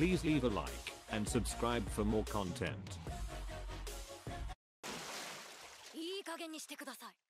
Please leave a like and subscribe for more content. いい加減にしてください